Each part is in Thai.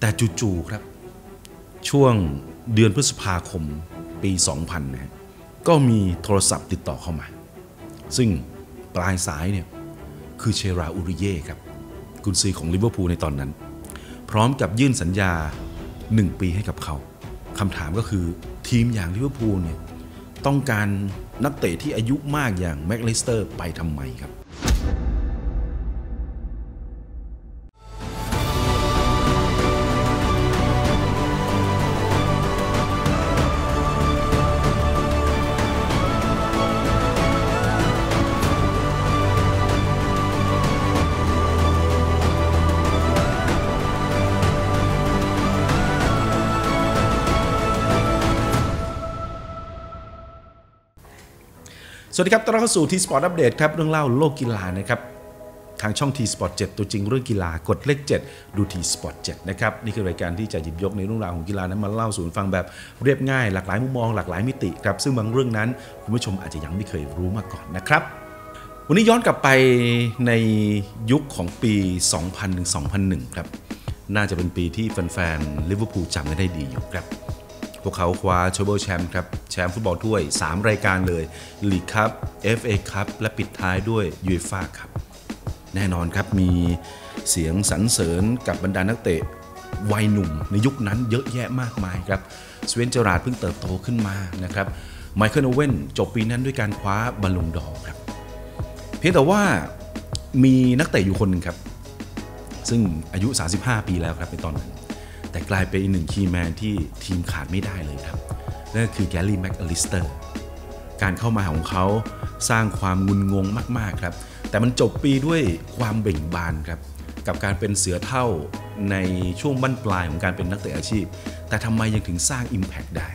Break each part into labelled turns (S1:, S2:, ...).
S1: แต่จู่ๆครับ ช่วงเดือนพฤษภาคมปี 2000นะก็มีโทรศัพท์ติดต่อเข้ามา ซึ่งปลายสายเนี่ยคือเชราร์อุลลิเย่ร์ครับกุนซือของลิเวอร์พูลในตอนนั้น พร้อมกับยื่นสัญญา 1 ปีให้กับเขาคำถามก็คือทีมอย่างลิเวอร์พูลเนี่ยต้องการนักเตะที่อายุมากอย่างแม็คอัลลิสเตอร์ไปทำไมครับ สวัสดีครับ ต้อนรับเข้าสู่ T Sports update ครับ เรื่องเล่าโลกกีฬานะครับ ทางช่อง T Sports 7ตัวจริงเรื่องกีฬากดเลข 7 ดู T Sports 7นะครับ นี่คือรายการที่จะหยิบยกในเรื่องราวของกีฬานั้นมาเล่าสู่ฟังแบบเรียบง่าย หลากหลายมุมมองหลากหลายมิติครับ ซึ่งบางเรื่องนั้นคุณผู้ชมอาจจะยังไม่เคยรู้มาก่อนนะครับ วันนี้ย้อนกลับไปในยุคของปี 2000ถึง2001 ครับ น่าจะเป็นปีที่แฟนๆลิเวอร์พูลจำกันได้ดีอยู่ครับ พวกเขาคว้า treble แชมป์ครับแชมป์ฟุตบอลถ้วย 3 รายการเลยลีกคัพ FA คัพและปิดท้ายด้วยยูเอฟ่าคัพแน่นอนครับมีเสียงสรรเสริญกับบรรดานักเตะวัยหนุ่มในยุคนั้นเยอะแยะมากมายครับสตีเว่นเจอร์ราร์ดเพิ่งเติบโตขึ้นมานะครับไมเคิลโอเว่นจบปีนั้นด้วยการคว้าบัลลงดอร์ครับ เพียงแต่ว่ามีนักเตะอยู่คนหนึ่งครับ ซึ่งอายุ 35 ปีแล้วครับในตอนนั้น แต่กลายเป็นอีกหนึ่ง key man ที่ทีมขาดไม่ได้เลยครับ นั่นก็คือแกรี่แม็คอัลลิสเตอร์การเข้ามาของเขาสร้างความงุนงงมากๆครับ แต่มันจบปีด้วยความเบ่งบานครับกับการเป็นเสือเฒ่าในช่วงบั้นปลายของการเป็นนักเตะอาชีพ แต่ทำไมยังถึงสร้าง Impact ได้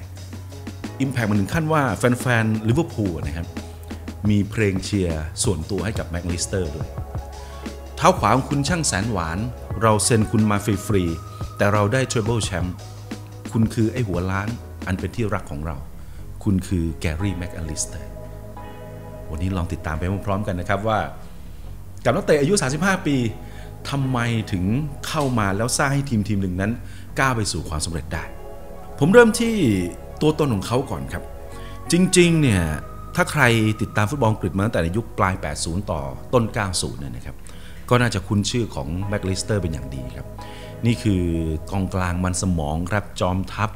S1: Impact มันถึงขั้นว่าแฟนๆลิเวอร์พูลนะครับมีเพลงเชียร์ส่วนตัวให้กับแม็คอัลลิสเตอร์ด้วย เท้าขวาของคุณช่างแสนหวาน เราเซ็นคุณมาฟรีๆ แต่เราได้ทริปเปิลแชมป์คุณคือไอ้หัวล้านอันเป็นที่รักของเรา คุณคือแกรี่แม็คอัลลิสเตอร์วันนี้ลองติดตามไปพร้อมๆกันนะครับว่า กับนักเตะอายุ 35 ปีทำไมถึงเข้ามาแล้วสร้างให้ทีมทีมหนึ่งนั้นก้าวไปสู่ความสำเร็จได้ ผมเริ่มที่ตัวตนของเขาก่อนครับ จริงๆเนี่ยถ้าใครติดตามฟุตบอลอังกฤษมาตั้งแต่ในยุคปลาย 80 ต่อต้น 90เนี่ยนะครับ ก็น่าจะคุ้นชื่อของแม็คอัลลิสเตอร์เป็นอย่างดีครับ นี่คือกองกลางมันสมองครับจอมทัพ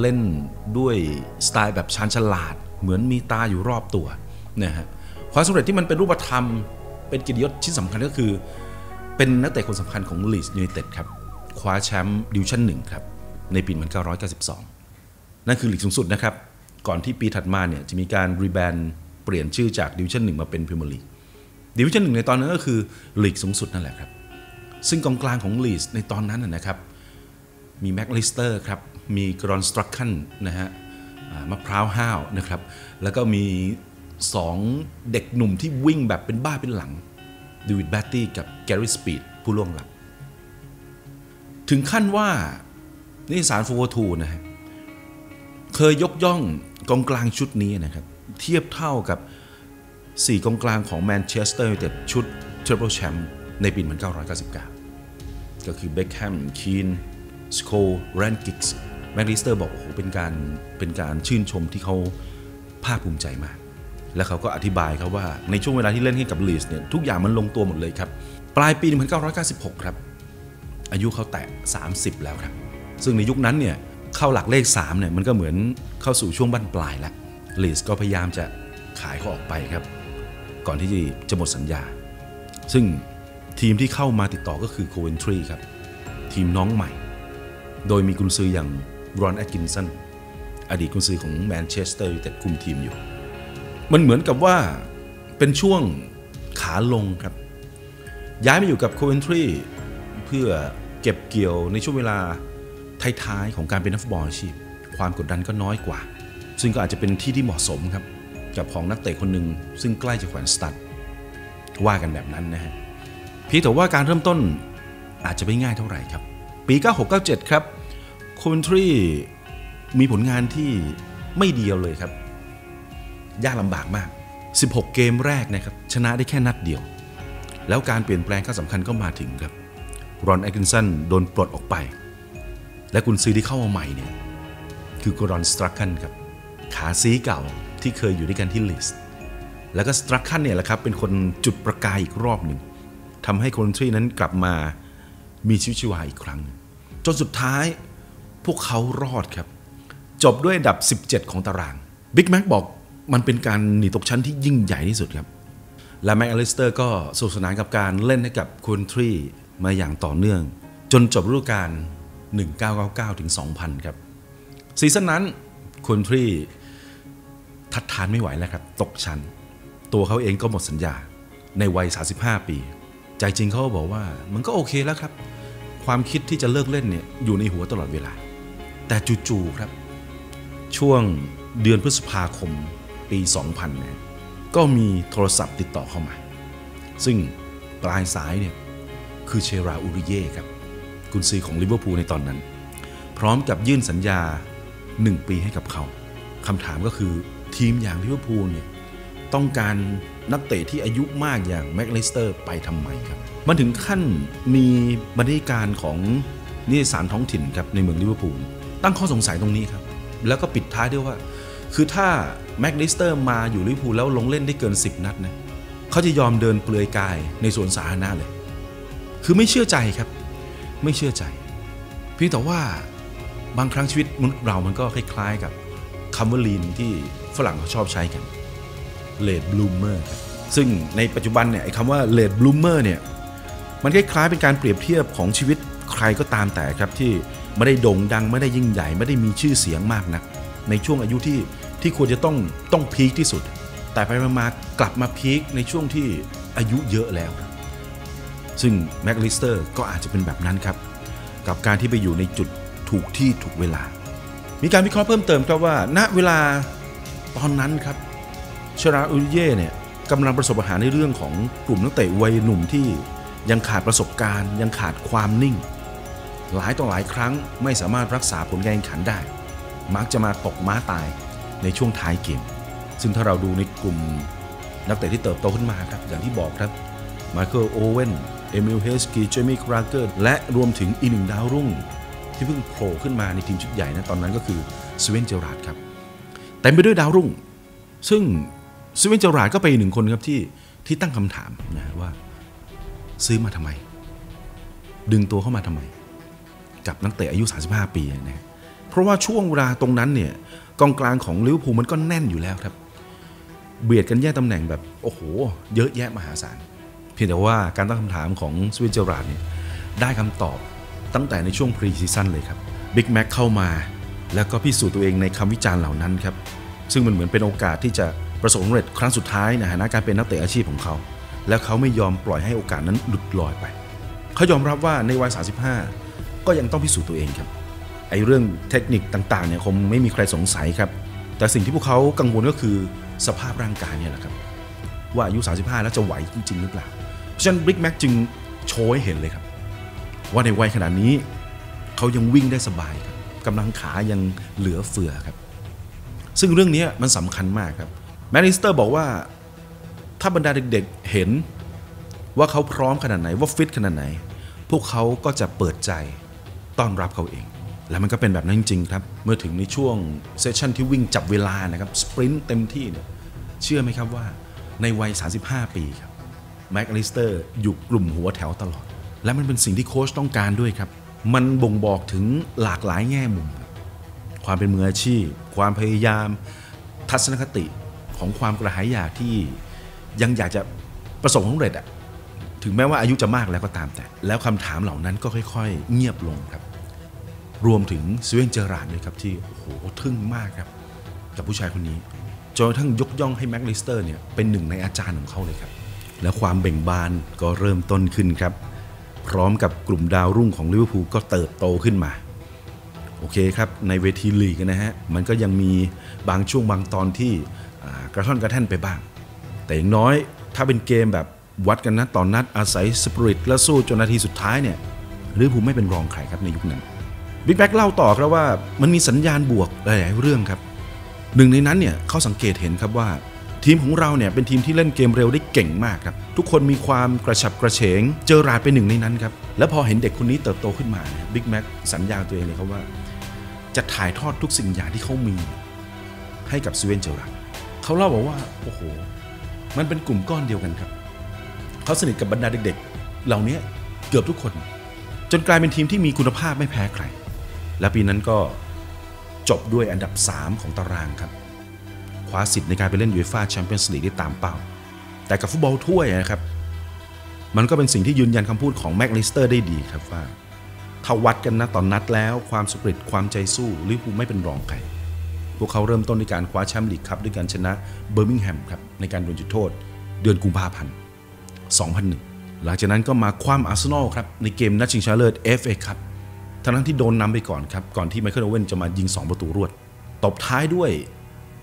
S1: เล่นด้วยสไตล์แบบชาญฉลาด เหมือนมีตาอยู่รอบตัวนะฮะความสำเร็จที่มันเป็นรูปธรรม เป็นเกียรติยศชิ้นสำคัญก็คือ เป็นนักเตะคนสำคัญของลีดส์ยูไนเต็ดครับคว้าแชมป์ดิวิชั่นหนึ่งครับในปี 1992 นั่นคือลีกสูงสุดนะครับ ก่อนที่ปีถัดมาเนี่ยจะมีการรีแบรนด์เปลี่ยนชื่อจากดิวิชั่นหนึ่งมาเป็นพรีเมียร์ลีกดิวิชั่นหนึ่งในตอนนั้นก็คือลีกสูงสุดนั่นแหละครับ ซึ่งกองกลางของลีดส์ในตอนนั้นนะครับมีแม็คอัลลิสเตอร์ครับมีกอร์ดอนสตรัคคันนะฮะมะพร้าวห้าวนะครับแล้วก็มี 2 เด็กหนุ่มที่วิ่งแบบเป็นบ้าเป็นหลังเดวิดแบตตี้กับแกรี่สปีดผู้ล่วงลับ ถึงขั้นว่านิตยสารโฟร์โฟร์ทูนะฮะเคยยกย่องกองกลางชุดนี้นะครับ เทียบเท่ากับ 4 กองกลางของแมนเชสเตอร์ยูไนเต็ดชุดทริปเปิลแชมป์ในปี 1999 ก็คือเบคแฮมคีนสโคลส์และกิ๊กส์แม็คอัลลิสเตอร์บอกโอ้โหเป็นการเป็นการชื่นชมที่เขาภาคภูมิใจมาก แล้วเขาก็อธิบายครับว่าในช่วงเวลาที่เล่นให้กับลีดส์เนี่ยทุกอย่างมันลงตัวหมดเลยครับ ปลายปี 1996 ครับ อายุเขาแตะ 30 แล้วครับ ซึ่งในยุคนั้นเนี่ยเข้าหลักเลข3เนี่ยมันก็เหมือนเข้าสู่ช่วงบั้นปลายแล้วลีดส์ก็พยายามจะขายเขาออกไปครับ ก่อนที่จะหมดสัญญา ซึ่ง ทีมที่เข้ามาติดต่อก็คือโคเวนทรีครับ ทีมน้องใหม่ โดยมีกุนซืออย่างรอนแอตกินสันอดีตกุนซือของแมนเชสเตอร์ยูไนเต็ดคุมทีมอยู่ มันเหมือนกับว่าเป็นช่วงขาลงครับ ย้ายมาอยู่กับโคเวนทรีเพื่อเก็บเกี่ยวในช่วงเวลาท้ายๆของการเป็นนักฟุตบอลอาชีพ ความกดดันก็น้อยกว่า ซึ่งก็อาจจะเป็นที่ที่เหมาะสมครับ กับของนักเตะคนหนึ่งซึ่งใกล้จะแขวนสตัดว่ากันแบบนั้นนะฮะ เพียงแต่ว่าการเริ่มต้นอาจจะไม่ง่ายเท่าไหร่ครับ ปี 9697 ครับโคเวนทรีมีผลงานที่ไม่เดียวเลยครับ ยากลำบากมาก 16 เกมแรกนะครับ ชนะได้แค่นัดเดียว แล้วการเปลี่ยนแปลงขั้นสำคัญก็มาถึงครับ รอนแอตกินสันโดนปลดออกไป และกุนซือที่เข้ามาใหม่เนี่ย คือกอร์ดอนสตรัคคันครับ ขาซี้เก่าที่เคยอยู่ด้วยกันที่ลีดส์แล้วก็สตรัคคันเนี่ยแหละครับ เป็นคนจุดประกายอีกรอบหนึ่ง ทำให้โคเวนทรีนั้นกลับมามีชีวิตชีวาอีกครั้ง จนสุดท้ายพวกเขารอดครับ จบด้วยอันดับ 17 ของตารางบิ๊กแม็กบอกมันเป็นการหนีตกชั้นที่ยิ่งใหญ่ที่สุดครับ และแม็คอัลลิสเตอร์ก็สนุกสนานกับการเล่นให้กับโคเวนทรีมาอย่างต่อเนื่อง จนจบฤดูกาล1999ถึง2000 ครับซีซั่นนั้นโคเวนทรีทัดทานไม่ไหวแล้วครับ ตกชั้น ตัวเขาเองก็หมดสัญญาในวัย 35 ปี ใจจริงเขาบอกว่ามันก็โอเคแล้วครับ ความคิดที่จะเลิกเล่นเนี่ยอยู่ในหัวตลอดเวลา แต่จู่ๆครับ ช่วงเดือนพฤษภาคมปี 2000นี่ก็มีโทรศัพท์ติดต่อเข้ามา ซึ่งปลายสายเนี่ยคือเชราอูริเย่ครับกุนซือของลิเวอร์พูลในตอนนั้น พร้อมกับยื่นสัญญา 1 ปีให้กับเขาคำถามก็คือทีมอย่างลิเวอร์พูลเนี่ยต้องการ นักเตะที่อายุมากอย่างแม็คอัลลิสเตอร์ไปทำไมครับ มันถึงขั้นมีบรรณาธิการของนิตยสารท้องถิ่นครับในเมืองลิเวอร์พูลตั้งข้อสงสัยตรงนี้ครับ แล้วก็ปิดท้ายด้วยว่า คือถ้าแม็คอัลลิสเตอร์มาอยู่ลิเวอร์พูลแล้วลงเล่นได้เกิน 10 นัดนะเขาจะยอมเดินเปลือยกายในสวนสาธารณะเลย คือไม่เชื่อใจครับ ไม่เชื่อใจ เพียงแต่ว่าบางครั้งชีวิตมนุษย์เรามันก็คล้ายๆกับคำวลีนึงที่ฝรั่งเขาชอบใช้กัน late bloomer ซึ่งในปัจจุบันเนี่ยไอ้คำว่า late bloomer เนี่ยมันคล้ายๆเป็นการเปรียบเทียบของชีวิตใครก็ตามแต่ครับที่ไม่ได้โด่งดังไม่ได้ยิ่งใหญ่ ไม่ได้มีชื่อเสียงมากนัก ในช่วงอายุที่ที่ควรจะต้องต้องพีคที่สุด แต่ไปๆมาๆกลับมาพีคในช่วงที่อายุเยอะแล้ว ซึ่งแม็คอัลลิสเตอร์ก็อาจจะเป็นแบบนั้นครับ กับการที่ไปอยู่ในจุดถูกที่ถูกเวลา มีการวิเคราะห์เพิ่มเติมครับว่า ณเวลาตอนนั้นครับ เชราร์อุลลิเย่ร์เนี่ยกำลังประสบปัญหาในเรื่องของกลุ่มนักเตะวัยหนุ่มที่ยังขาดประสบการณ์ ยังขาดความนิ่ง หลายต่อหลายครั้งไม่สามารถรักษาผลการแข่งขันได้ มักจะมาตกม้าตายในช่วงท้ายเกม ซึ่งถ้าเราดูในกลุ่มนักเตะที่เติบโตขึ้นมาครับ อย่างที่บอกครับไมเคิลโอเว่นเอมิลเฮสกีย์เจมี่คาร์ราเกอร์และรวมถึงอีกหนึ่งดาวรุ่ง ที่เพิ่งโผล่ขึ้นมาในทีมชุดใหญ่นะตอนนั้นก็คือสตีเว่นเจอร์ราร์ดครับเต็มไปด้วยดาวรุ่ง ซึ่ง สตีเว่นเจอร์ราร์ดก็เป็นหนึ่งคนครับที่ที่ตั้งคำถามนะว่า ซื้อมาทำไม ดึงตัวเข้ามาทำไม กับนักเตะอายุ 35 ปีนะเพราะว่าช่วงเวลาตรงนั้นเนี่ยกองกลางของลิเวอร์พูลมันก็แน่นอยู่แล้วครับ เบียดกันแย่ตำแหน่งแบบโอ้โห เยอะแยะมหาศาลเพียงแต่ว่าการตั้งคำถามของสตีเว่นเจอร์ราร์ดเนี่ยได้คำตอบตั้งแต่ในช่วงพรีซีซั่นเลยครับบิ๊กแม็กเข้ามา แล้วก็พิสูจน์ตัวเองในคำวิจารณ์เหล่านั้นครับ ซึ่งมันเหมือนเป็นโอกาสที่จะ ประสบความสำเร็จครั้งสุดท้ายในฐานะการเป็นนักเตะอาชีพของเขา แล้วเขาไม่ยอมปล่อยให้โอกาสนั้นหลุดลอยไป เขายอมรับว่าในวัย 35 ก็ยังต้องพิสูจน์ตัวเองครับ ไอ้เรื่องเทคนิคต่างๆเนี่ยคงไม่มีใครสงสัยครับ แต่สิ่งที่พวกเขากังวลก็คือสภาพร่างกายเนี่ยแหละครับ ว่าอายุ 35 แล้วจะไหวจริงๆหรือเปล่า เพราะฉะนั้นบิ๊กแม็กจึงโชว์ให้เห็นเลยครับ ว่าในวัยขนาดนี้ เขายังวิ่งได้สบายครับกำลังขายังเหลือเฟือครับ ซึ่งเรื่องนี้มันสำคัญมากครับ แม็คอัลลิสเตอร์บอกว่า ถ้าบรรดาเด็กๆเห็นว่าเขาพร้อมขนาดไหนว่าฟิตขนาดไหน พวกเขาก็จะเปิดใจต้อนรับเขาเอง และมันก็เป็นแบบนั้นจริงๆครับ เมื่อถึงในช่วง session ที่วิ่งจับเวลานะครับ sprint เต็มที่เนี่ยเชื่อไหมครับว่าในวัย 35 ปีครับแม็คอัลลิสเตอร์อยู่กลุ่มหัวแถวตลอด และมันเป็นสิ่งที่โค้ชต้องการด้วยครับ มันบ่งบอกถึงหลากหลายแง่มุม ความเป็นมืออาชีพ ความพยายาม ทัศนคติ ของความกระหายอยากที่ยังอยากจะประสบความสำเร็จอะถึงแม้ว่าอายุจะมากแล้วก็ตามแต่ แล้วคำถามเหล่านั้นก็ค่อย ๆ เงียบลงครับ รวมถึงสตีเวนเจอร์ราร์ดด้วยครับที่โอ้โหทึ่งมากครับ กับผู้ชายคนนี้จนกระทั่งยกย่องให้แม็คอัลลิสเตอร์เนี่ยเป็นหนึ่งในอาจารย์ของเขาเลยครับ แล้วความเบ่งบานก็เริ่มต้นขึ้นครับ พร้อมกับกลุ่มดาวรุ่งของลิเวอร์พูลก็เติบโตขึ้นมา โอเคครับ ในเวทีลีกนะฮะ มันก็ยังมีบางช่วงบางตอนที่ กระท่อนกระแท่นไปบ้าง แต่อย่างน้อยถ้าเป็นเกมแบบวัดกันนัดต่อนัดอาศัยสปิริตและสู้จนนาทีสุดท้ายเนี่ยลิเวอร์พูลไม่เป็นรองใครครับในยุคนั้นบิ๊กแม็กเล่าต่อครับว่ามันมีสัญญาณบวกหลายๆเรื่องครับ หนึ่งในนั้นเนี่ยเขาสังเกตเห็นครับว่า ทีมของเราเนี่ยเป็นทีมที่เล่นเกมเร็วได้เก่งมากครับ ทุกคนมีความกระฉับกระเฉง เจอร์ราร์ดเป็นหนึ่งในนั้นครับ แล้วพอเห็นเด็กคนนี้เติบโตขึ้นมาบิ๊กแม็กสัญญาตัวเองเลยครับว่า จะถ่ายทอดทุกสิ่งอย่างที่เขามี ให้กับสตีเวนเจอร์ราร์ด เขาเล่าบอกว่าโอ้โหมันเป็นกลุ่มก้อนเดียวกันครับเขาสนิทกับบรรดาเด็ก ๆ เหล่านี้เกือบทุกคน จนกลายเป็นทีมที่มีคุณภาพไม่แพ้ใคร และปีนั้นก็จบด้วยอันดับ 3 ของตารางครับคว้าสิทธิ์ในการไปเล่นยูฟ่าแชมเปี้ยนส์ลีกได้ตามเป้า แต่กับฟุตบอลถ้วยนะครับ มันก็เป็นสิ่งที่ยืนยันคำพูดของแม็คอัลลิสเตอร์ได้ดีครับว่าถ้าวัดกันนัดต่อนัดแล้วความสปิริตความใจสู้ลิเวอร์พูลไม่เป็นรองใคร พวกเขาเริ่มต้นด้วยการคว้าแชมป์ลีกครับด้วยการชนะเบอร์มิงแฮมครับในการดวลจุดโทษ เดือนกุมภาพันธ์ 2001 หลังจากนั้นก็มาคว่ำอาร์เซนอลครับในเกมนัดชิงชนะเลิศ FA ครับทั้งที่โดนนำไปก่อนครับก่อนที่ไมเคิลโอเว่นจะมายิง 2 ประตูรวด ตบท้ายด้วย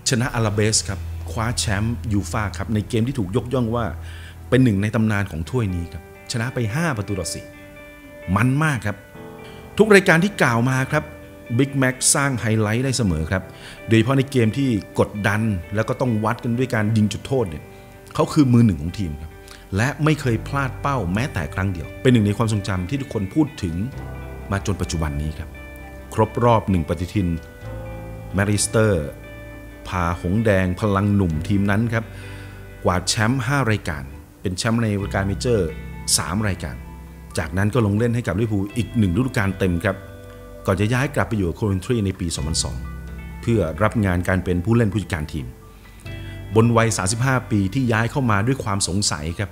S1: ชนะอลาเบสครับคว้าแชมป์ยูฟ่าครับในเกมที่ถูกยกย่องว่า เป็นหนึ่งในตำนานของถ้วยนี้ครับชนะไป 5 ประตูต่อ4มันมากครับ ทุกรายการที่กล่าวมาครับ บิ๊กแม็กสร้างไฮไลท์ได้เสมอครับ โดยเฉพาะในเกมที่กดดันแล้วก็ต้องวัดกันด้วยการยิงจุดโทษเนี่ยเขาคือมือหนึ่งของทีมครับ และไม่เคยพลาดเป้าแม้แต่ครั้งเดียว เป็นหนึ่งในความทรงจำที่ทุกคนพูดถึงมาจนปัจจุบันนี้ครับ ครบรอบหนึ่งปฏิทินแม็คอัลลิสเตอร์พาหงส์แดงพลังหนุ่มทีมนั้นครับ กวาดแชมป์5รายการ เป็นแชมป์ในรายการ major 3 รายการ จากนั้นก็ลงเล่นให้กับลิเวอร์พูลอีกหนึ่งฤดูกาลเต็มครับ ก่อนจะย้ายกลับไปอยู่โคเวนทรีในปี 2002 เพื่อรับงานการเป็นผู้เล่นผู้จัดการทีม บนวัย 35 ปีที่ย้ายเข้ามาด้วยความสงสัยครับ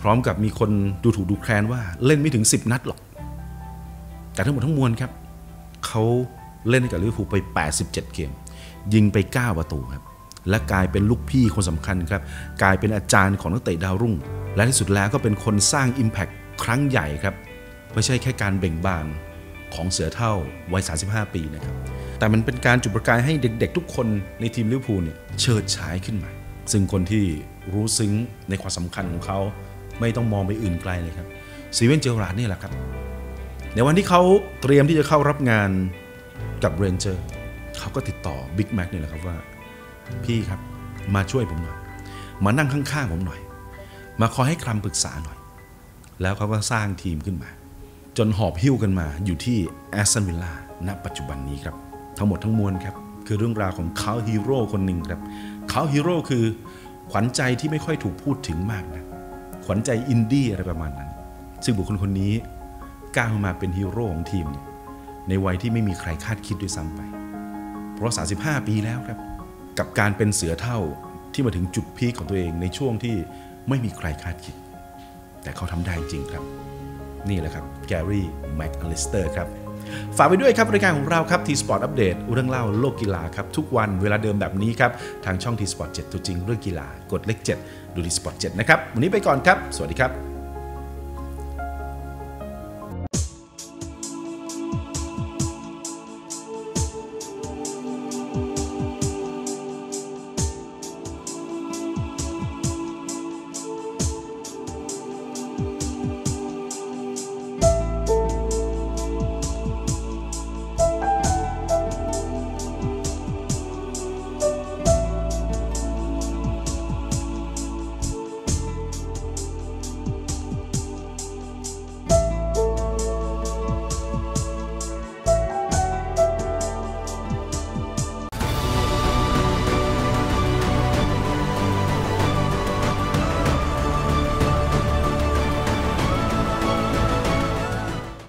S1: พร้อมกับมีคนดูถูกดูแคลนว่าเล่นไม่ถึง 10 นัดหรอก แต่ทั้งหมดทั้งมวลครับ เขาเล่นให้กับลิเวอร์พูลไป 87 เกม ยิงไป 9 ประตูครับ และกลายเป็นลูกพี่คนสำคัญครับ กลายเป็นอาจารย์ของนักเตะดาวรุ่ง และที่สุดแล้วก็เป็นคนสร้าง impact ครั้งใหญ่ครับ ไม่ใช่แค่การเบ่งบาน ของเสือเฒ่าวัย 35 ปีนะครับ แต่มันเป็นการจุดประกายให้เด็กๆ ทุกคนในทีมลิเวอร์พูลเนี่ยเฉิดฉายขึ้นมา ซึ่งคนที่รู้ซึ้งในความสำคัญของเขาไม่ต้องมองไปอื่นไกลเลยครับสตีเวนเจอร์ราร์ดนี่แหละครับ ในวันที่เขาเตรียมที่จะเข้ารับงานกับเรนเจอร์เขาก็ติดต่อบิ๊กแม็กนี่แหละครับว่า พี่ครับมาช่วยผมหน่อย มานั่งข้างๆผมหน่อย มาคอยให้คำปรึกษาหน่อย แล้วเขาก็สร้างทีมขึ้นมา จนหอบหิ้วกันมาอยู่ที่แอสตันวิลล่าณปัจจุบันนี้ครับ ทั้งหมดทั้งมวลครับ คือเรื่องราวของ cult hero คนหนึ่งครับcult hero คือขวัญใจที่ไม่ค่อยถูกพูดถึงมากนะขวัญใจอินดี้อะไรประมาณนั้น ซึ่งบุคคลคนนี้ก้าวมาเป็นฮีโร่ของทีม ในวัยที่ไม่มีใครคาดคิดด้วยซ้ำไป เพราะ 35 ปีแล้วครับ กับการเป็นเสือเฒ่าที่มาถึงจุดพีคของตัวเองในช่วงที่ไม่มีใครคาดคิด แต่เขาทำได้จริงครับ นี่แหละครับแกรี่แม็คอัลลิสเตอร์ครับฝากไปด้วยครับรายการของเราครับทีสปอร์ตอัปเดตเรื่องเล่าโลกกีฬาครับ ทุกวันเวลาเดิมแบบนี้ครับ ทางช่องทีสปอร์ต7ตัวจริงเรื่องกีฬากดเลข 7 ดูทีสปอร์ต7นะครับ วันนี้ไปก่อนครับ สวัสดีครับ